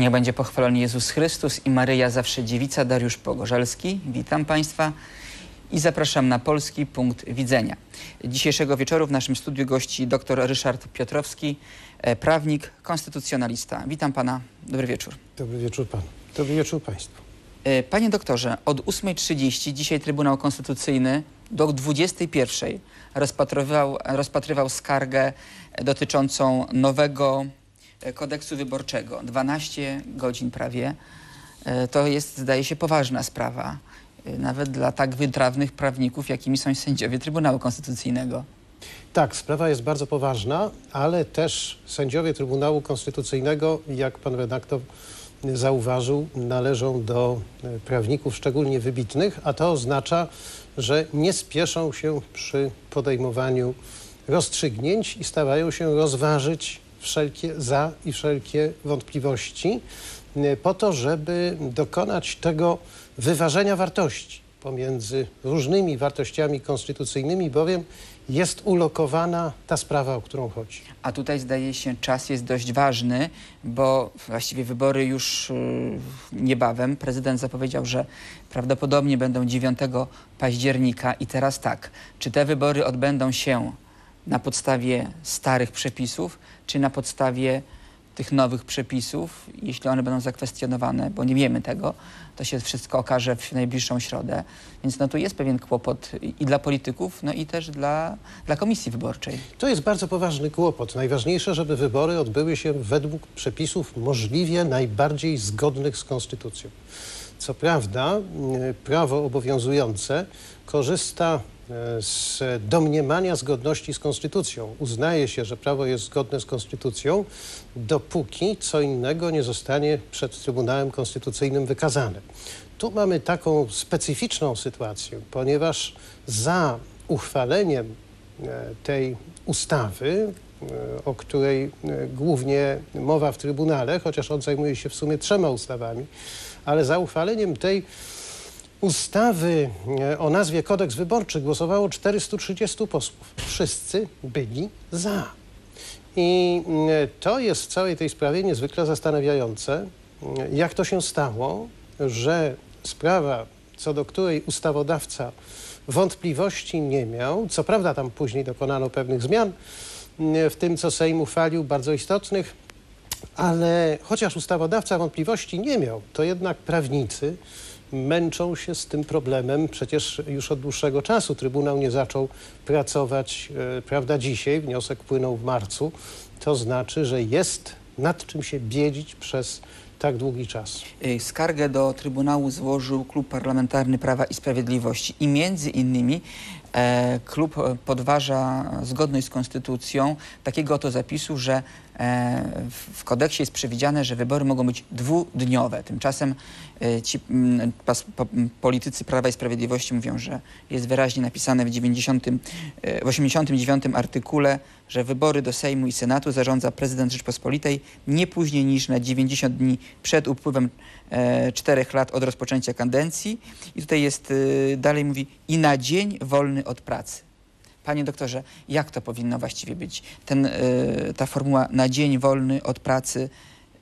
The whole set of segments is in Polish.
Niech będzie pochwalony Jezus Chrystus i Maryja zawsze dziewica Dariusz Pogorzelski. Witam Państwa i zapraszam na polski punkt widzenia. Dzisiejszego wieczoru w naszym studiu gości dr Ryszard Piotrowski, e, prawnik, konstytucjonalista. Witam Pana, dobry wieczór. Dobry wieczór Panu. Dobry wieczór Państwu. E, Panie doktorze, od 8.30 dzisiaj Trybunał Konstytucyjny do 21.00 rozpatrywał, rozpatrywał skargę dotyczącą nowego kodeksu wyborczego. 12 godzin prawie. E, To jest, zdaje się, poważna sprawa, e, nawet dla tak wytrawnych prawników, jakimi są sędziowie Trybunału Konstytucyjnego. Tak, sprawa jest bardzo poważna, ale też sędziowie Trybunału Konstytucyjnego, jak pan redaktor zauważył, należą do e, prawników szczególnie wybitnych, a to oznacza, że nie spieszą się przy podejmowaniu rozstrzygnięć i starają się rozważyć wszelkie za i wszelkie wątpliwości e, po to, żeby dokonać tego wyważenia wartości pomiędzy różnymi wartościami konstytucyjnymi, bowiem jest ulokowana ta sprawa, o którą chodzi. A tutaj zdaje się czas jest dość ważny, bo właściwie wybory już y, niebawem. Prezydent zapowiedział, że prawdopodobnie będą 9 października i teraz tak, czy te wybory odbędą się na podstawie starych przepisów, czy na podstawie tych nowych przepisów, jeśli one będą zakwestionowane, bo nie wiemy tego, to się wszystko okaże w najbliższą środę. Więc no tu jest pewien kłopot i dla polityków, no i też dla, dla komisji wyborczej. To jest bardzo poważny kłopot. Najważniejsze, żeby wybory odbyły się według przepisów możliwie najbardziej zgodnych z konstytucją. Co prawda, y, prawo obowiązujące korzysta y, z domniemania zgodności z konstytucją. Uznaje się, że prawo jest zgodne z konstytucją, dopóki co innego nie zostanie przed Trybunałem Konstytucyjnym wykazane. Tu mamy taką specyficzną sytuację, ponieważ za uchwaleniem e, tej ustawy, e, o której e, głównie mowa w Trybunale, chociaż on zajmuje się w sumie trzema ustawami, ale za uchwaleniem tej ustawy e, o nazwie Kodeks Wyborczy głosowało 430 posłów. Wszyscy byli za. I e, to jest w całej tej sprawie niezwykle zastanawiające, e, jak to się stało, że sprawa, co do której ustawodawca wątpliwości nie miał, co prawda tam później dokonano pewnych zmian w tym, co Sejm uchwalił, bardzo istotnych, ale chociaż ustawodawca wątpliwości nie miał, to jednak prawnicy męczą się z tym problemem przecież już od dłuższego czasu. Trybunał nie zaczął pracować, e, prawda, dzisiaj, wniosek wpłynął w marcu. To znaczy, że jest nad czym się biedzić przez tak długi czas. Skargę do Trybunału złożył Klub Parlamentarny Prawa i Sprawiedliwości i między innymi e, klub e, podważa zgodność z konstytucją takiego oto zapisu, że e, w, w kodeksie jest przewidziane, że wybory mogą być dwudniowe. Tymczasem e, ci mm, pas, po, m, politycy Prawa i Sprawiedliwości mówią, że jest wyraźnie napisane w, 90, e, w 89 artykule, że wybory do Sejmu i Senatu zarządza prezydent Rzeczpospolitej nie później niż na 90 dni przed upływem e, czterech lat od rozpoczęcia kadencji. I tutaj jest, e, dalej mówi, i na dzień wolny od pracy. Panie doktorze, jak to powinno właściwie być? Ten, e, ta formuła na dzień wolny od pracy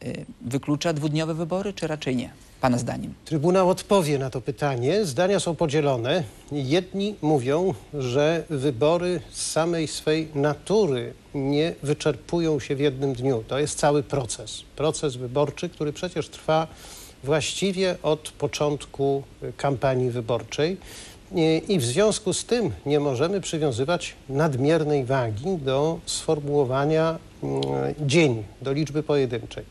e, wyklucza dwudniowe wybory, czy raczej nie? Pana zdaniem. Trybunał odpowie na to pytanie. Zdania są podzielone. Jedni mówią, że wybory z samej swej natury nie wyczerpują się w jednym dniu. To jest cały proces. Proces wyborczy, który przecież trwa właściwie od początku y, kampanii wyborczej. I- w związku z tym nie możemy przywiązywać nadmiernej wagi do sformułowania mm, dzień, do liczby pojedynczej.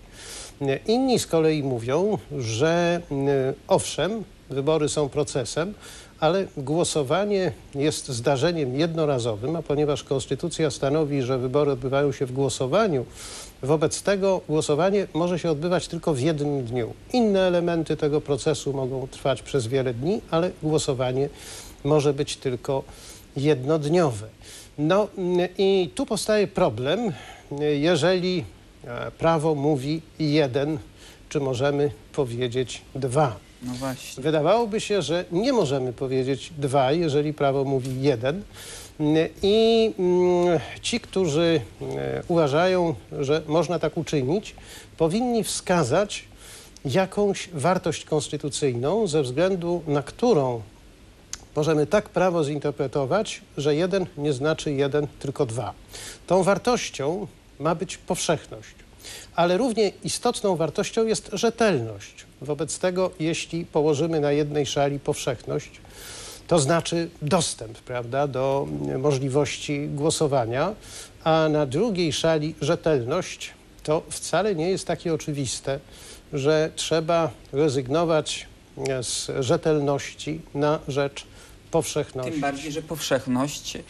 Inni z kolei mówią, że mm, owszem, wybory są procesem, ale głosowanie jest zdarzeniem jednorazowym, a ponieważ Konstytucja stanowi, że wybory odbywają się w głosowaniu, wobec tego głosowanie może się odbywać tylko w jednym dniu. Inne elementy tego procesu mogą trwać przez wiele dni, ale głosowanie może być tylko jednodniowe. No i tu powstaje problem, jeżeli e, prawo mówi jeden, czy możemy powiedzieć dwa. No właśnie. Wydawałoby się, że nie możemy powiedzieć dwa, jeżeli prawo mówi jeden. I mm, ci, którzy e, uważają, że można tak uczynić, powinni wskazać jakąś wartość konstytucyjną, ze względu na którą możemy tak prawo zinterpretować, że jeden nie znaczy jeden, tylko dwa. Tą wartością ma być powszechność, ale równie istotną wartością jest rzetelność. Wobec tego, jeśli położymy na jednej szali powszechność, to znaczy dostęp prawda, do możliwości głosowania, a na drugiej szali rzetelność, to wcale nie jest takie oczywiste, że trzeba rezygnować z rzetelności na rzecz powszechności. Tym bardziej, że powszechność, yy,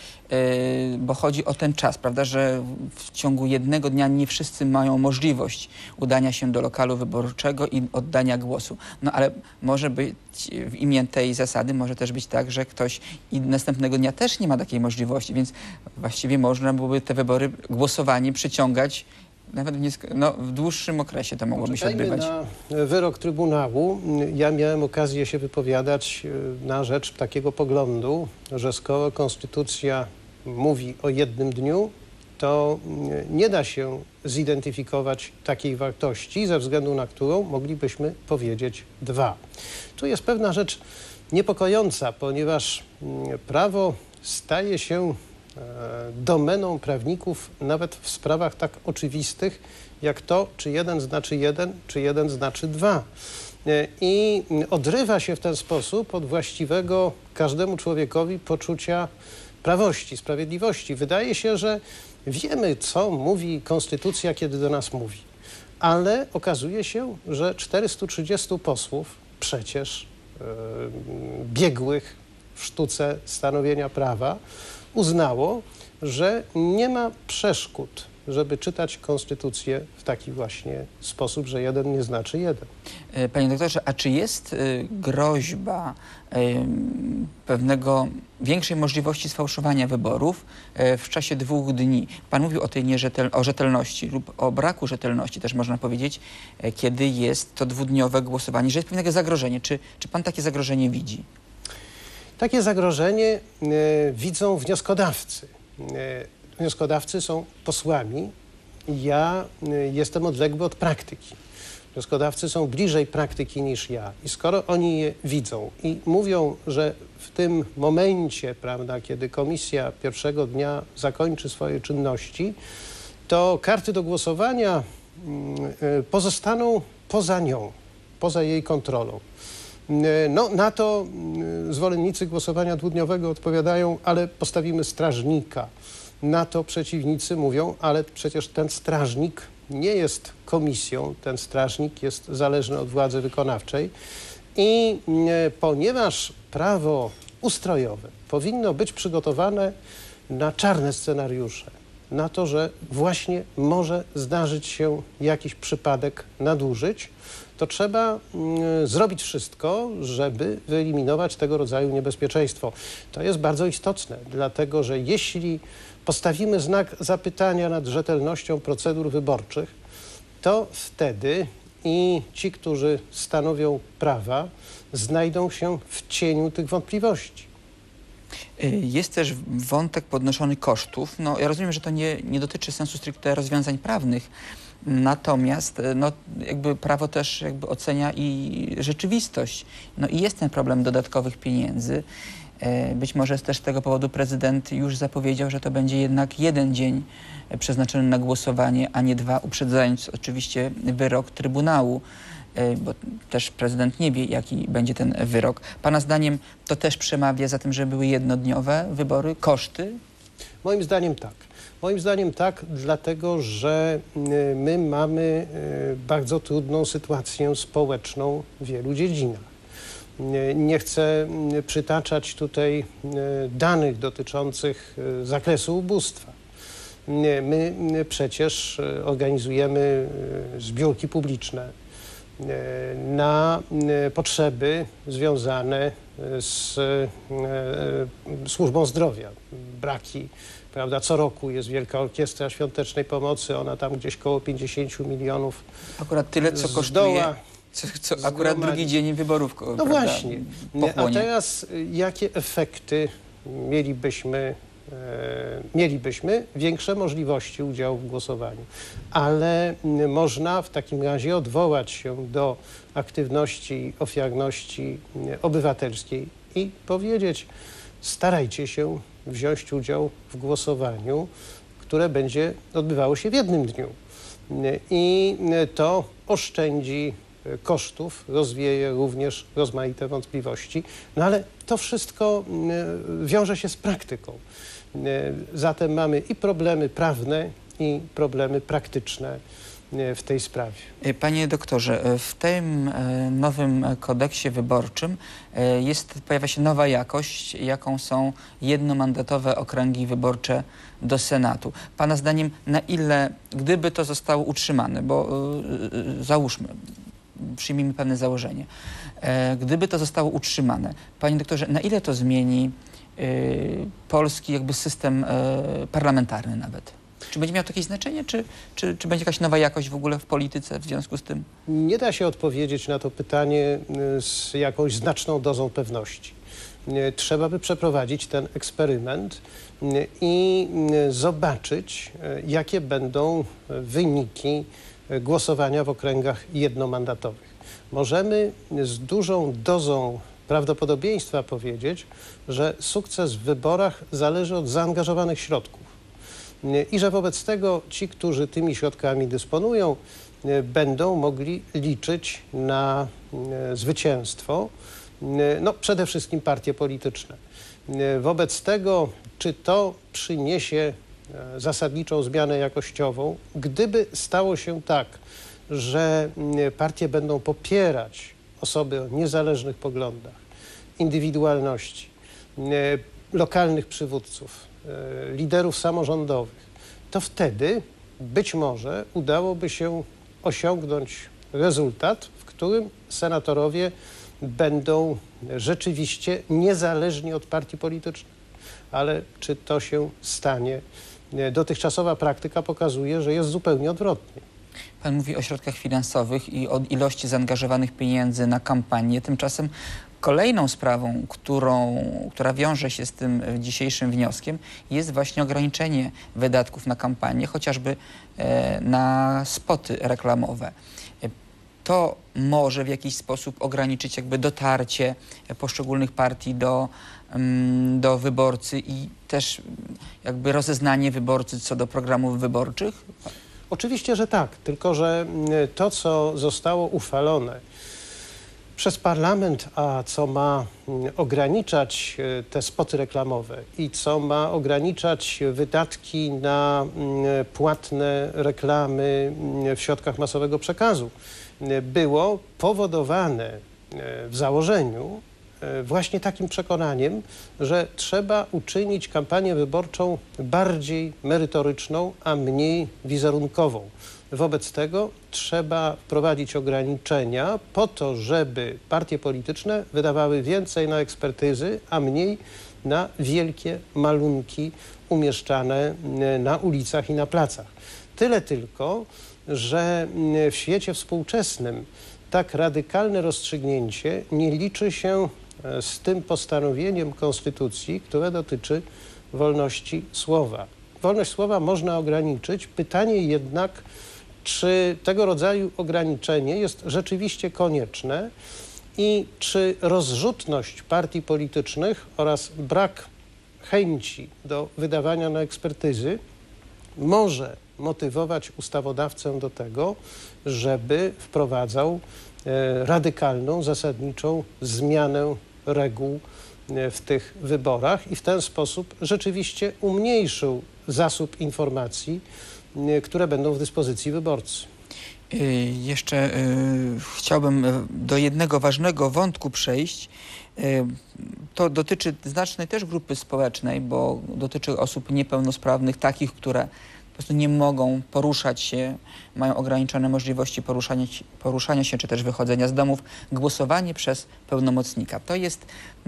bo chodzi o ten czas, prawda, że w ciągu jednego dnia nie wszyscy mają możliwość udania się do lokalu wyborczego i oddania głosu. No ale może być w imię tej zasady może też być tak, że ktoś i następnego dnia też nie ma takiej możliwości, więc właściwie można byłoby te wybory, głosowanie przyciągać nawet w, no, w dłuższym okresie to mogłoby się Poczekajmy odbywać. na wyrok Trybunału. Ja miałem okazję się wypowiadać e, na rzecz takiego poglądu, że skoro Konstytucja mówi o jednym dniu, to mm, nie da się zidentyfikować takiej wartości, ze względu na którą moglibyśmy powiedzieć dwa. Tu jest pewna rzecz niepokojąca, ponieważ mm, prawo staje się domeną prawników nawet w sprawach tak oczywistych, jak to, czy jeden znaczy jeden, czy jeden znaczy dwa. E, I odrywa się w ten sposób od właściwego każdemu człowiekowi poczucia prawości, sprawiedliwości. Wydaje się, że wiemy, co mówi Konstytucja, kiedy do nas mówi. Ale okazuje się, że 430 posłów przecież e, biegłych w sztuce stanowienia prawa uznało, że nie ma przeszkód, żeby czytać Konstytucję w taki właśnie sposób, że jeden nie znaczy jeden. E, Panie doktorze, a czy jest y, groźba y, pewnego większej możliwości sfałszowania wyborów w czasie dwóch dni? Pan mówił o tej nierzetel, o rzetelności lub o braku rzetelności, też można powiedzieć, e, kiedy jest to dwudniowe głosowanie, że jest pewnego zagrożenie. Czy, czy pan takie zagrożenie widzi? Takie zagrożenie e, widzą wnioskodawcy. E, wnioskodawcy są posłami. Ja e, jestem odległy od praktyki. Wnioskodawcy są bliżej praktyki niż ja. I skoro oni je widzą i mówią, że w tym momencie, prawda, kiedy komisja pierwszego dnia zakończy swoje czynności, to karty do głosowania mm, pozostaną poza nią, poza jej kontrolą. E, No, na to mm, zwolennicy głosowania dwudniowego odpowiadają, ale postawimy strażnika. Na to przeciwnicy mówią, ale przecież ten strażnik nie jest komisją, ten strażnik jest zależny od władzy wykonawczej i mm, ponieważ prawo ustrojowe powinno być przygotowane na czarne scenariusze, na to, że właśnie może zdarzyć się jakiś przypadek nadużyć, to trzeba mm, zrobić wszystko, żeby wyeliminować tego rodzaju niebezpieczeństwo. To jest bardzo istotne, dlatego że jeśli postawimy znak zapytania nad rzetelnością procedur wyborczych, to wtedy i ci, którzy stanowią prawa, znajdą się w cieniu tych wątpliwości. Y, Jest też wątek podnoszony kosztów. No, ja rozumiem, że to nie, nie dotyczy sensu stricte rozwiązań prawnych, natomiast y, no, jakby prawo też jakby ocenia i rzeczywistość. No i jest ten problem dodatkowych pieniędzy. E, Być może też z tego powodu prezydent już zapowiedział, że to będzie jednak jeden dzień przeznaczony na głosowanie, a nie dwa, uprzedzając oczywiście wyrok Trybunału, bo też prezydent nie wie, jaki będzie ten wyrok. Pana zdaniem to też przemawia za tym, że były jednodniowe wybory, koszty? Moim zdaniem tak. Moim zdaniem tak, dlatego że y, my mamy y, bardzo trudną sytuację społeczną w wielu dziedzinach. Nie- chcę y, przytaczać tutaj danych dotyczących zakresu ubóstwa. My y, przecież organizujemy zbiórki publiczne na y, potrzeby związane y, z służbą zdrowia. Braki, prawda, co roku jest Wielka Orkiestra Świątecznej Pomocy, ona tam gdzieś koło 50 milionów Akurat tyle, co kosztuje Co, co akurat Zgromadzi- drugi dzień wyborów. No prawda, właśnie. A pochłonie. teraz y, jakie efekty mielibyśmy, e, mielibyśmy? Większe możliwości udziału w głosowaniu. Ale mm, można w takim razie odwołać się do aktywności, ofiarności mm, obywatelskiej i powiedzieć, starajcie się wziąć udział w głosowaniu, które będzie odbywało się w jednym dniu. I to oszczędzi e, kosztów, rozwieje również rozmaite wątpliwości, no ale to wszystko mm, wiąże się z praktyką. E, Zatem mamy i problemy prawne, i problemy praktyczne e, w tej sprawie. E, Panie doktorze, e, w tym e, nowym e, kodeksie wyborczym e, jest, pojawia się nowa jakość, jaką są jednomandatowe okręgi wyborcze do Senatu. Pana zdaniem, na ile, gdyby to zostało utrzymane, bo e, e, załóżmy, przyjmijmy pewne założenie, e, gdyby to zostało utrzymane, panie doktorze, na ile to zmieni e, polski jakby system e, parlamentarny nawet? Czy będzie miał jakieś znaczenie, czy, czy, czy będzie jakaś nowa jakość w ogóle w polityce w związku z tym? Nie da się odpowiedzieć na to pytanie z jakąś znaczną dozą pewności. Trzeba by przeprowadzić ten eksperyment i zobaczyć, jakie będą wyniki głosowania w okręgach jednomandatowych. Możemy z dużą dozą prawdopodobieństwa powiedzieć, że sukces w wyborach zależy od zaangażowanych środków i że wobec tego ci, którzy tymi środkami dysponują, będą mogli liczyć na e, zwycięstwo, e, no przede wszystkim partie polityczne. E, Wobec tego, czy to przyniesie zasadniczą zmianę jakościową, gdyby stało się tak, że mm, partie będą popierać osoby o niezależnych poglądach, indywidualności, e, lokalnych przywódców, e, liderów samorządowych, to wtedy być może udałoby się osiągnąć rezultat, w którym senatorowie będą rzeczywiście niezależni od partii politycznych. Ale czy to się stanie? Dotychczasowa praktyka pokazuje, że jest zupełnie odwrotnie. Pan mówi o środkach finansowych i o ilości zaangażowanych pieniędzy na kampanię. Tymczasem kolejną sprawą, którą, która wiąże się z tym e, dzisiejszym wnioskiem, jest właśnie ograniczenie wydatków na kampanię, chociażby e, na spoty reklamowe. E, To może w jakiś sposób ograniczyć jakby dotarcie poszczególnych partii do, do wyborcy i też jakby rozeznanie wyborcy co do programów wyborczych. Oczywiście, że tak, tylko że to, co zostało uchwalone przez parlament, a co ma ograniczać e, te spoty reklamowe i co ma ograniczać wydatki na płatne reklamy w środkach masowego przekazu, mm, było powodowane e, w założeniu e, właśnie takim przekonaniem, że trzeba uczynić kampanię wyborczą bardziej merytoryczną, a mniej wizerunkową. Wobec tego trzeba wprowadzić ograniczenia po to, żeby partie polityczne wydawały więcej na ekspertyzy, a mniej na wielkie malunki umieszczane mm, na ulicach i na placach. Tyle tylko, że mm, w świecie współczesnym tak radykalne rozstrzygnięcie nie liczy się e, z tym postanowieniem Konstytucji, które dotyczy wolności słowa. Wolność słowa można ograniczyć. Pytanie jednak, czy tego rodzaju ograniczenie jest rzeczywiście konieczne i czy rozrzutność partii politycznych oraz brak chęci do wydawania na ekspertyzy może motywować ustawodawcę do tego, żeby wprowadzał e, radykalną, zasadniczą zmianę reguł e, w tych wyborach i w ten sposób rzeczywiście umniejszył zasób informacji, e, które będą w dyspozycji wyborcy. Y, Jeszcze chciałbym do jednego ważnego wątku przejść. To dotyczy znacznej też grupy społecznej, bo dotyczy osób niepełnosprawnych, takich, które prostu nie mogą poruszać się, mają ograniczone możliwości poruszania, poruszania się czy też wychodzenia z domów. Głosowanie przez pełnomocnika. To jest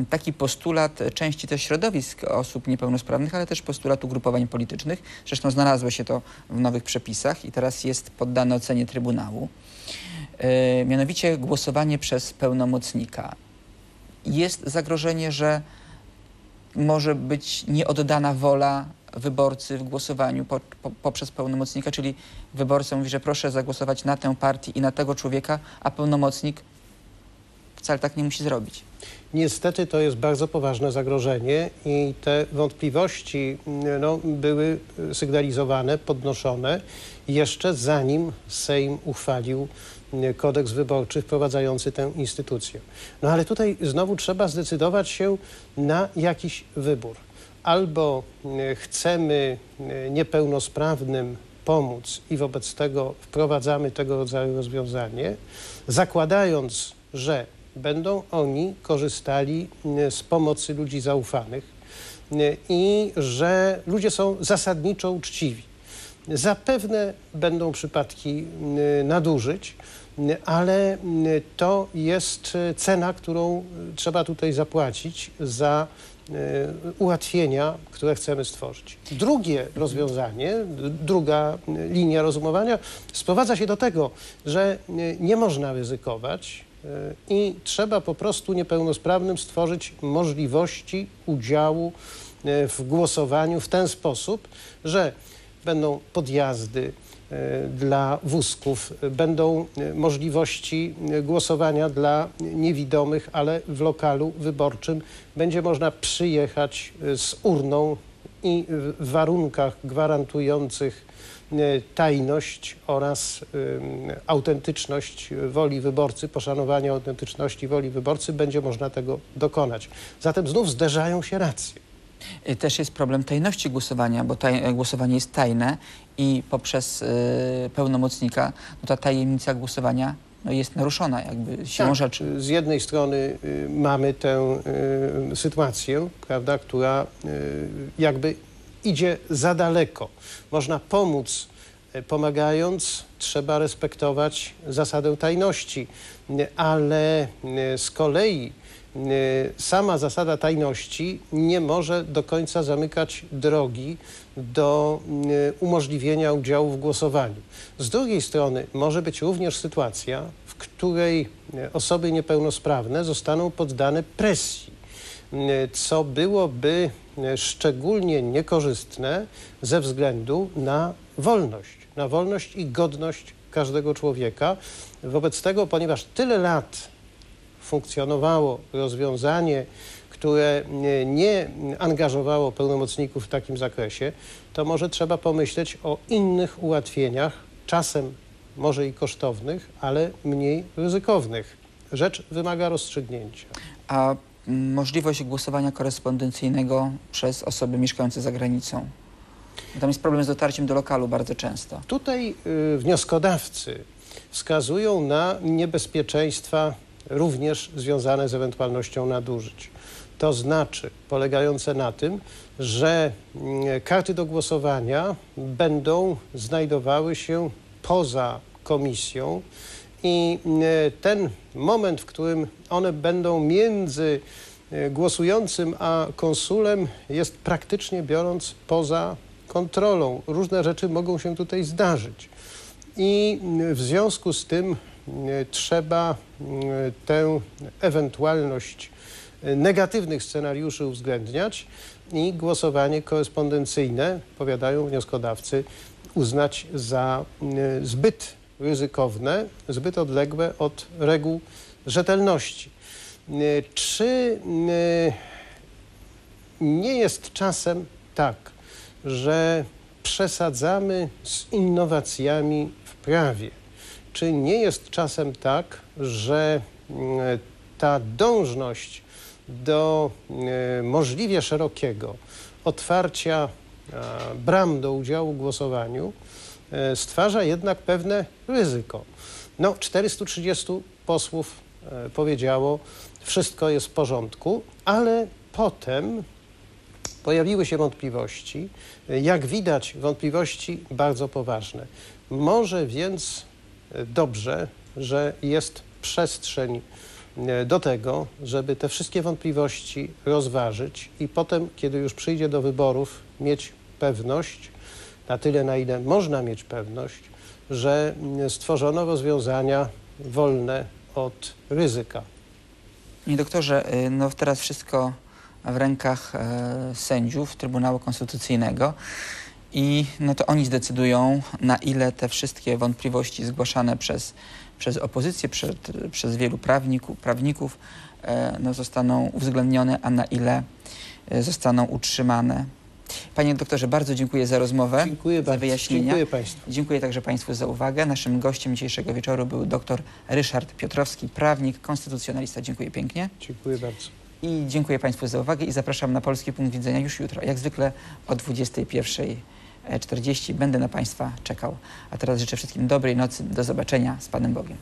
taki postulat części też środowisk osób niepełnosprawnych, ale też postulat ugrupowań politycznych. Zresztą znalazło się to w nowych przepisach i teraz jest poddane ocenie Trybunału. e, mianowicie głosowanie przez pełnomocnika. Jest zagrożenie, że może być nieoddana wola wyborcy w głosowaniu po, po, poprzez pełnomocnika, czyli wyborca mówi, że proszę zagłosować na tę partię i na tego człowieka, a pełnomocnik wcale tak nie musi zrobić. Niestety to jest bardzo poważne zagrożenie i te wątpliwości mm, no, były sygnalizowane, podnoszone jeszcze zanim Sejm uchwalił mm, kodeks wyborczy wprowadzający tę instytucję. No ale tutaj znowu trzeba zdecydować się na jakiś wybór. Albo mm, chcemy mm, niepełnosprawnym pomóc i wobec tego wprowadzamy tego rodzaju rozwiązanie, zakładając, że będą oni korzystali mm, z pomocy ludzi zaufanych i że ludzie są zasadniczo uczciwi. Zapewne będą przypadki nadużyć, ale to jest cena, którą trzeba tutaj zapłacić za ułatwienia, które chcemy stworzyć. Drugie rozwiązanie, druga linia rozumowania sprowadza się do tego, że nie można ryzykować i trzeba po prostu niepełnosprawnym stworzyć możliwości udziału w głosowaniu w ten sposób, że będą podjazdy dla wózków, będą e, możliwości głosowania dla niewidomych, ale w lokalu wyborczym będzie można przyjechać z urną i w warunkach gwarantujących tajność oraz autentyczność woli wyborcy, poszanowanie autentyczności woli wyborcy, będzie można tego dokonać. Zatem znów zderzają się racje. E, też jest problem tajności głosowania, bo taj, głosowanie jest tajne i poprzez y, pełnomocnika no ta tajemnica głosowania no, jest naruszona jakby siłą tak, rzeczy. Z jednej strony y, mamy tę y, sytuację, prawda, która jakby idzie za daleko. Można pomóc, e, pomagając, trzeba respektować zasadę tajności, ale z kolei sama zasada tajności nie może do końca zamykać drogi do umożliwienia udziału w głosowaniu. Z drugiej strony może być również sytuacja, w której osoby niepełnosprawne zostaną poddane presji, co byłoby szczególnie niekorzystne ze względu na wolność, na wolność i godność każdego człowieka. Wobec tego, ponieważ tyle lat funkcjonowało rozwiązanie, które nie angażowało pełnomocników w takim zakresie, to może trzeba pomyśleć o innych ułatwieniach, czasem może i kosztownych, ale mniej ryzykownych. Rzecz wymaga rozstrzygnięcia. A możliwość głosowania korespondencyjnego przez osoby mieszkające za granicą. Tam jest problem z dotarciem do lokalu bardzo często. Tutaj y, wnioskodawcy wskazują na niebezpieczeństwa również związane z ewentualnością nadużyć. To znaczy polegające na tym, że y, karty do głosowania będą znajdowały się poza komisją i y, ten moment, w którym one będą między e, głosującym a konsulem jest praktycznie biorąc poza kontrolą. Różne rzeczy mogą się tutaj zdarzyć. I w związku z tym trzeba e, tę ewentualność negatywnych scenariuszy uwzględniać i głosowanie korespondencyjne, powiadają wnioskodawcy, uznać za zbyt ryzykowne, zbyt odległe od reguł rzetelności. Czy nie jest czasem tak, że przesadzamy z innowacjami w prawie? Czy nie jest czasem tak, że y, ta dążność do możliwie szerokiego otwarcia bram do udziału w głosowaniu stwarza jednak pewne ryzyko? No, 430 posłów e, powiedziało, wszystko jest w porządku, ale potem pojawiły się wątpliwości. Jak widać, wątpliwości bardzo poważne. Może więc e, dobrze, że jest przestrzeń e, do tego, żeby te wszystkie wątpliwości rozważyć i potem, kiedy już przyjdzie do wyborów, mieć pewność, na tyle, na ile można mieć pewność, że stworzono rozwiązania wolne od ryzyka. Panie doktorze, y, no teraz wszystko w rękach e, sędziów Trybunału Konstytucyjnego i no to oni zdecydują, na ile te wszystkie wątpliwości zgłaszane przez, przez opozycję, przed, przez wielu prawników, prawników e, no zostaną uwzględnione, a na ile e, zostaną utrzymane. Panie doktorze, bardzo dziękuję za rozmowę, Dziękuję za bardzo. wyjaśnienia. Dziękuję Państwu. Dziękuję także Państwu za uwagę. Naszym gościem dzisiejszego wieczoru był dr Ryszard Piotrowski, prawnik, konstytucjonalista. Dziękuję pięknie. Dziękuję bardzo. I dziękuję Państwu za uwagę i zapraszam na Polski Punkt Widzenia już jutro. Jak zwykle o 21.40 będę na Państwa czekał. A teraz życzę wszystkim dobrej nocy. Do zobaczenia z Panem Bogiem.